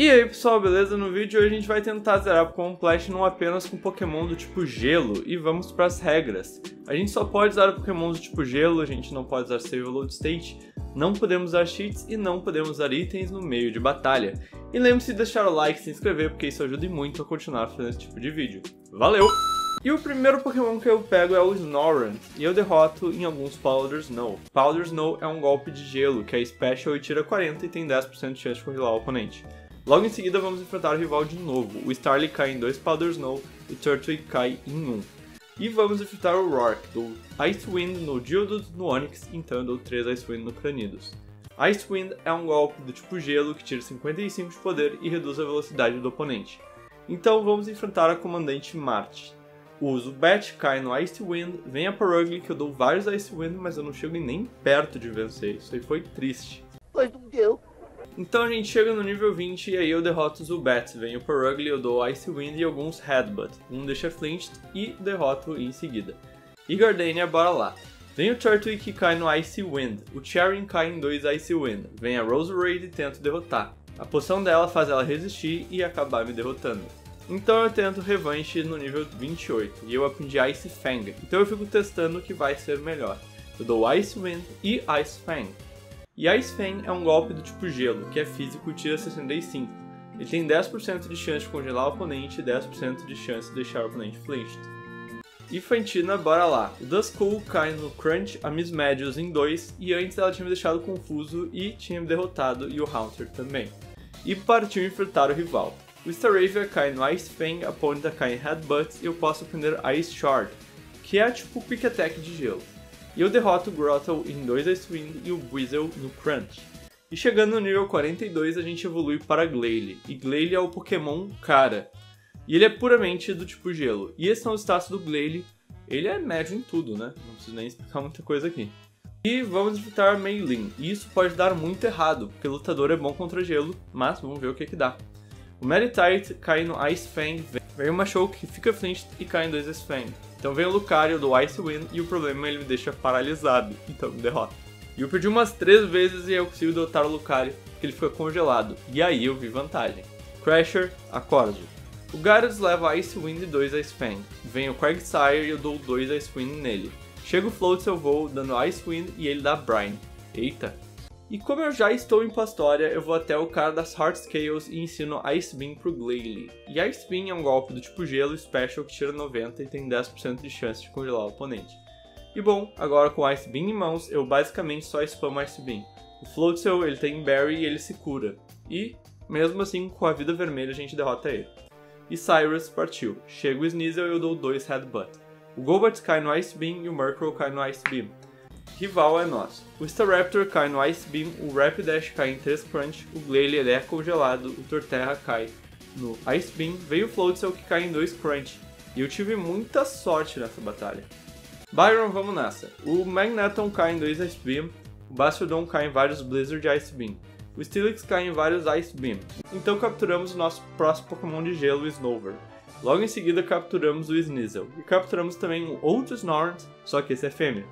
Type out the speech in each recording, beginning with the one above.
E aí pessoal, beleza? No vídeo de hoje a gente vai tentar zerar Pokémon Platinum apenas com Pokémon do tipo Gelo e vamos para as regras. A gente só pode usar Pokémon do tipo Gelo, a gente não pode usar Save Load State, não podemos usar cheats e não podemos usar itens no meio de batalha. E lembre-se de deixar o like e se inscrever porque isso ajuda muito a continuar fazendo esse tipo de vídeo. Valeu! E o primeiro Pokémon que eu pego é o Snorunt, e eu derroto em alguns Powder Snow. Powder Snow é um golpe de gelo, que é Special e tira 40 e tem 10% de chance de congelar o oponente. Logo em seguida vamos enfrentar o rival de novo, o Starly cai em 2 Powder Snow e Turtwig cai em 1. Um. E vamos enfrentar o Rourke, do Icewind no Geodude no Onix, então eu dou 3 Icewind no Cranidos. Icewind é um golpe do tipo gelo que tira 55 de poder e reduz a velocidade do oponente. Então vamos enfrentar a comandante Marte. Uso Bat, cai no Icewind, vem a Purugly que eu dou vários Icewind, mas eu não chego nem perto de vencer, isso aí foi triste. Pois não deu. Então a gente chega no nível 20 e aí eu derroto o Zubat, venho por Ugly, eu dou Ice Wind e alguns Headbutt, um deixa flinched e derroto em seguida. E Gardenia, bora lá. Vem o Turtwig que cai no Ice Wind, o Charin cai em dois Ice Wind, vem a Rose Raid e tento derrotar. A poção dela faz ela resistir e acabar me derrotando. Então eu tento revanche no nível 28 e eu aprendi Ice Fang, então eu fico testando o que vai ser melhor. Eu dou Ice Wind e Ice Fang. E Ice Fang é um golpe do tipo gelo, que é físico e tira 65. Ele tem 10% de chance de congelar o oponente e 10% de chance de deixar o oponente flinched. E Fantina, bora lá. O Duskull cai no Crunch, a Miss Medius em 2, e antes ela tinha me deixado confuso e tinha me derrotado, e o Haunter também. E partiu enfrentar o rival. O Staravia cai no Ice Fang, a Ponyta cai em Headbutt e eu posso aprender Ice Shard, que é tipo Quick Attack de gelo. E eu derroto o Grottle em 2 Icewind e o Weasel no Crunch. E chegando no nível 42 a gente evolui para Glalie, e Glalie é o Pokémon cara. E ele é puramente do tipo gelo. E esses são os status do Glalie, ele é médio em tudo, né? Não preciso nem explicar muita coisa aqui. E vamos enfrentar Meilin, e isso pode dar muito errado, porque o lutador é bom contra gelo, mas vamos ver o que que dá. O Meditite cai no Ice Fang, vem uma Show que fica flinched e cai em 2 Ice Fang. Então vem o Lucario do Ice Wind e o problema é ele me deixa paralisado, então me derrota. E eu perdi umas 3 vezes e eu consigo derrotar o Lucario, porque ele fica congelado, e aí eu vi vantagem. Crasher, acorde. O Gyarados leva Ice Wind e 2 Ice Fang. Vem o Quagsire e eu dou 2 Ice Wind nele. Chega o Float seu voo, dando Ice Wind e ele dá Brine. Eita, e como eu já estou em Pastória, eu vou até o cara das Heart Scales e ensino Ice Beam pro Glalie. E Ice Beam é um golpe do tipo gelo special que tira 90 e tem 10% de chance de congelar o oponente. E bom, agora com Ice Beam em mãos, eu basicamente só spamo Ice Beam. O Floatzel ele tem Berry e ele se cura. E, mesmo assim, com a vida vermelha a gente derrota ele. E Cyrus partiu. Chega o Sneasel e eu dou 2 Headbutt. O Golbat cai no Ice Beam e o Murkrow cai no Ice Beam rival é nosso. O Staraptor cai no Ice Beam, o Rapidash cai em 3 Crunch, o Glalie é congelado, o Torterra cai no Ice Beam, veio o Floatzel que cai em 2 Crunch. E eu tive muita sorte nessa batalha. Byron, vamos nessa. O Magneton cai em 2 Ice Beam, o Bastiodon cai em vários Blizzard Ice Beam. O Steelix cai em vários Ice Beam. Então capturamos o nosso próximo Pokémon de gelo, o Snover. Logo em seguida capturamos o Sneasel. E capturamos também um outro Snorlax, só que esse é fêmea.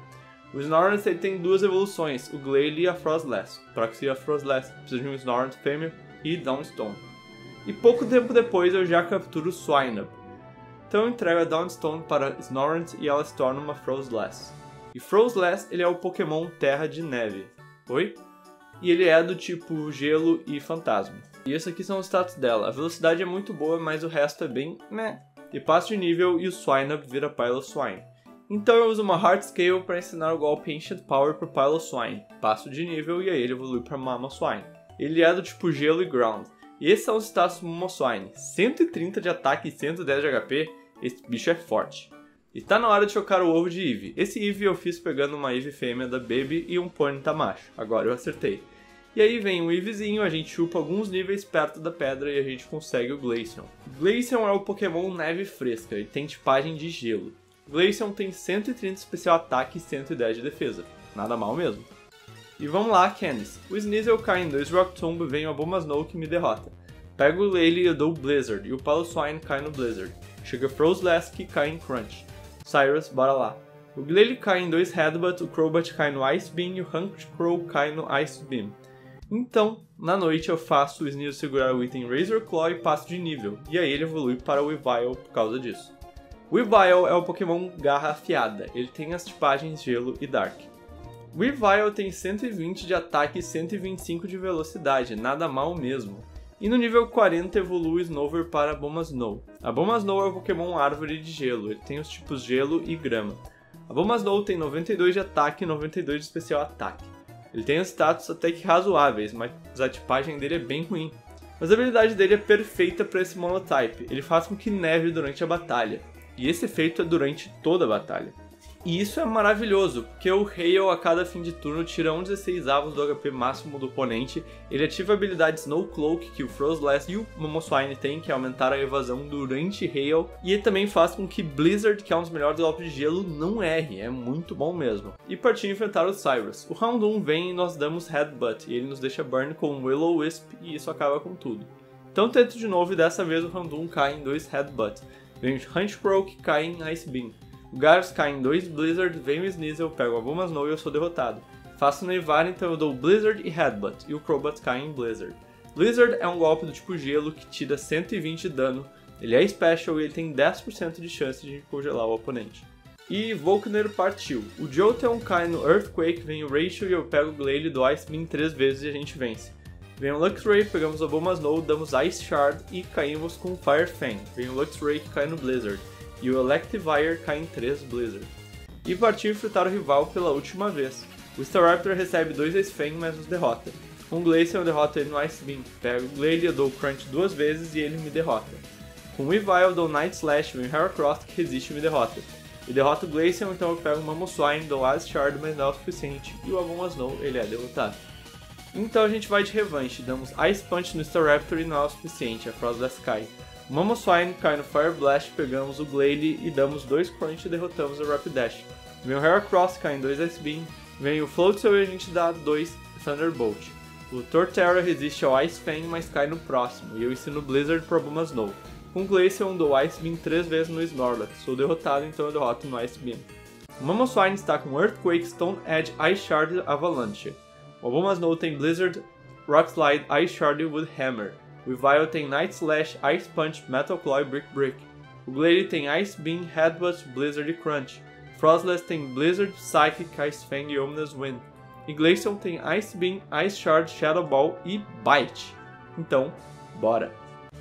O Snorlax ele tem duas evoluções, o Glalie e a Frostless. Para conseguir a Frostless, precisa de um Snorlax fêmea e Downstone. E pouco tempo depois eu já capturo o Swinub. Então eu entrego a Downstone para Snorlax e ela se torna uma Frostless. E Frostless ele é o Pokémon Terra de Neve. Oi? E ele é do tipo Gelo e Fantasma. E esses aqui são os status dela. A velocidade é muito boa, mas o resto é bem meh. E passa de nível e o Swinub vira Piloswine. Então eu uso uma Heart Scale para ensinar o golpe Ancient Power pro Piloswine. Passo de nível e aí ele evolui para Mamoswine. Ele é do tipo Gelo e Ground. E esses são os status Mamoswine. 130 de ataque e 110 de HP, esse bicho é forte. E tá na hora de chocar o ovo de Eve. Esse Eve eu fiz pegando uma Eve fêmea da Baby e um Ponyta macho. Agora eu acertei. E aí vem um Eeveezinho, a gente chupa alguns níveis perto da pedra e a gente consegue o Glaceon. Glaceon é o Pokémon neve fresca e tem tipagem de gelo. Glaceon tem 130 de especial ataque e 110 de defesa. Nada mal mesmo. E vamos lá, Candice. O Sneasel cai em 2 Rock Tomb e vem o Bomba Snow que me derrota. Pego o Lele e eu dou Blizzard, e o Swine cai no Blizzard. Chega Frozelass que cai em Crunch. Cyrus, bora lá. O Glalie cai em 2 Headbutt, o Crobat cai no Ice Beam e o Hunked Crow cai no Ice Beam. Então, na noite eu faço o Sneasel segurar o item Razor Claw e passo de nível, e aí ele evolui para o Weavile por causa disso. Weavile é o Pokémon Garra Afiada, ele tem as tipagens Gelo e Dark. Weavile tem 120 de ataque e 125 de velocidade, nada mal mesmo. E no nível 40 evolui Snover para Bomba Snow. A Bomba Snow é o Pokémon Árvore de Gelo, ele tem os tipos Gelo e Grama. A Bomba Snow tem 92 de ataque e 92 de especial ataque. Ele tem status até que razoáveis, mas a tipagem dele é bem ruim. Mas a habilidade dele é perfeita para esse monotype, ele faz com que neve durante a batalha. E esse efeito é durante toda a batalha. E isso é maravilhoso, porque o Hail a cada fim de turno tira um 16 avos do HP máximo do oponente, ele ativa a habilidade Snow Cloak que o Frostless e o Momoswine têm, que é aumentar a evasão durante Hail, e ele também faz com que Blizzard, que é um dos melhores golpes de gelo, não erre, é muito bom mesmo. E partiu enfrentar o Cyrus. O round 1 vem e nós damos Headbutt, e ele nos deixa burn com Willow Wisp, e isso acaba com tudo. Então tento de novo e dessa vez o round 1 cai em 2 Headbutt. Vem o Hunchbrow que cai em Ice Beam. O Garus cai em 2 Blizzard, vem o Sneasel, pego algumas No e eu sou derrotado. Faço nevar, então eu dou Blizzard e Headbutt, e o Crobat cai em Blizzard. Blizzard é um golpe do tipo gelo que tira 120 de dano, ele é special e ele tem 10% de chance de congelar o oponente. E Volkner partiu. O Jolteon cai no Earthquake, vem o Rachel e eu pego o Glalie do Ice Beam 3 vezes e a gente vence. Vem o Luxray, pegamos o Bombasnow, damos Ice Shard e caímos com Fire Fang. Vem o Luxray que cai no Blizzard e o Electivire cai em 3 Blizzard. E partiu enfrentar o rival pela última vez. O Staraptor recebe 2 Ice Fang, mas nos derrota. Com o Glaceon eu derroto ele no Ice Beam. Pego o Glalie, eu dou Crunch duas vezes e ele me derrota. Com o Weavile eu dou Night Slash, vem o Heracross que resiste e me derrota. E derrota o Glaceon, então eu pego o Mamoswine, dou Ice Shard, mas não é o suficiente, e o Amon Snow ele é derrotado. Então a gente vai de revanche, damos Ice Punch no Staraptor e não é o suficiente, a Frostless cai. Mamoswine cai no Fire Blast, pegamos o Glade e damos dois Crunch e derrotamos o Rapidash. O Heracross, cai em 2 Ice Beam. Vem o Floatzel e a gente dá 2 Thunderbolt. O Torterra resiste ao Ice Fang, mas cai no próximo, e eu ensino Blizzard para Buma Snow. Com Glaceon dou Ice Beam 3 vezes no Snorlax, sou derrotado então eu derroto no Ice Beam. Mamoswine está com Earthquake, Stone Edge, Ice Shard e Avalanche. O Snow tem Blizzard, Rock Slide, Ice Shard e Wood Hammer. O Vile tem Night Slash, Ice Punch, Metal Claw Brick Brick. O Glade tem Ice Beam, Headbutt, Blizzard e Crunch. Frostless tem Blizzard, Psychic, Ice Fang e Ominous Wind. E Glaceon tem Ice Beam, Ice Shard, Shadow Ball e Bite. Então, bora!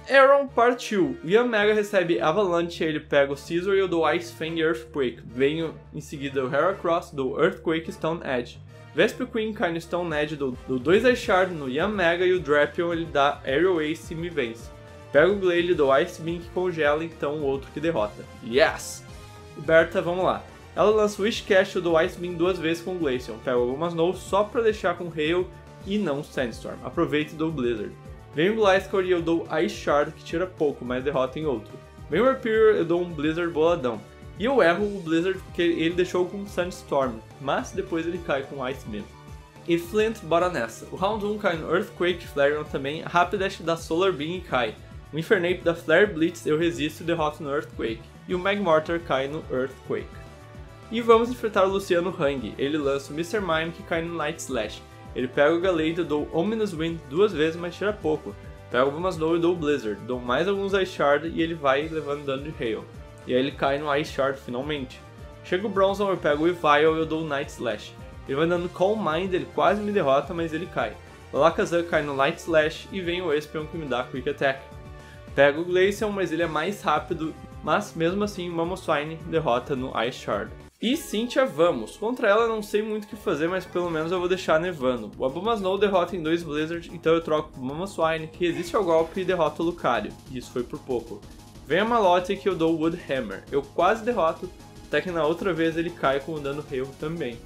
Aaron partiu. O Mega recebe Avalanche, ele pega o Scizor e eu dou Ice Fang Earthquake. Venho em seguida o Heracross, do Earthquake Stone Edge. Vespiquen cai no Stone Edge do, 2 Ice Shard no Yamaga e o Drapion ele dá Aerial Ace e me vence. Pega o Glalie do Ice Beam que congela, então o outro que derrota. Yes! Berta, vamos lá. Ela lança o Wish Castle do Ice Beam duas vezes com o Glaceon. Pega algumas Snow só pra deixar com Hail e não Sandstorm. Aproveita e dou Blizzard. Vem o Gliscor e eu dou Ice Shard que tira pouco, mas derrota em outro. Vem o Rapier eu dou um Blizzard boladão. E eu erro o Blizzard porque ele deixou com Sandstorm, mas depois ele cai com Ice Beam. E Flint, bora nessa. O Round 1 cai no Earthquake, Flareon também, a Rapidash da Solar Beam e cai. O Infernape da Flare Blitz eu resisto e derroto no Earthquake. E o Magmortar cai no Earthquake. E vamos enfrentar o Luciano Hang. Ele lança o Mr. Mime que cai no Night Slash. Ele pega o Galade e dou Ominous Wind duas vezes, mas tira pouco. Pega algumas Snow e dou Blizzard. Dou mais alguns Ice Shard e ele vai levando dano de Hail. E aí ele cai no Ice Shard finalmente. Chega o Bronzon, eu pego o Evile e eu dou o Night Slash. Ele vai dando Calm Mind, ele quase me derrota, mas ele cai. O Lakazan cai no Light Slash e vem o Espion que me dá Quick Attack. Pego o Glaceon, mas ele é mais rápido, mas mesmo assim o Mamoswine derrota no Ice Shard. E Cynthia vamos. Contra ela não sei muito o que fazer, mas pelo menos eu vou deixar nevando. O Abomasnow derrota em dois Blizzard, então eu troco o Mamoswine, que resiste ao golpe e derrota o Lucario. E isso foi por pouco. Vem a Malote que eu dou o Wood Hammer. Eu quase derroto, até que na outra vez ele cai com o dano Hail também.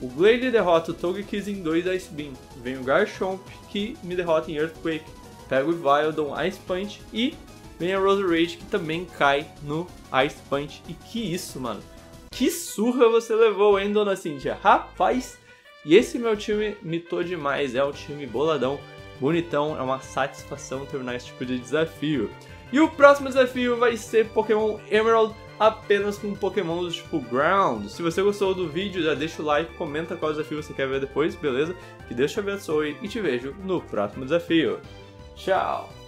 O Glade derrota o Togekiss em 2 Ice Beam. Vem o Garchomp que me derrota em Earthquake. Pego o um Ice Punch e vem a Rose Rage que também cai no Ice Punch. E que isso, mano. Que surra você levou, hein, dona Cintia? Rapaz! E esse meu time mitou demais, é um time boladão. bonitão, é uma satisfação terminar esse tipo de desafio. E o próximo desafio vai ser Pokémon Emerald apenas com Pokémon do tipo Ground. Se você gostou do vídeo, já deixa o like, comenta qual desafio você quer ver depois, beleza? Que Deus te abençoe e te vejo no próximo desafio. Tchau!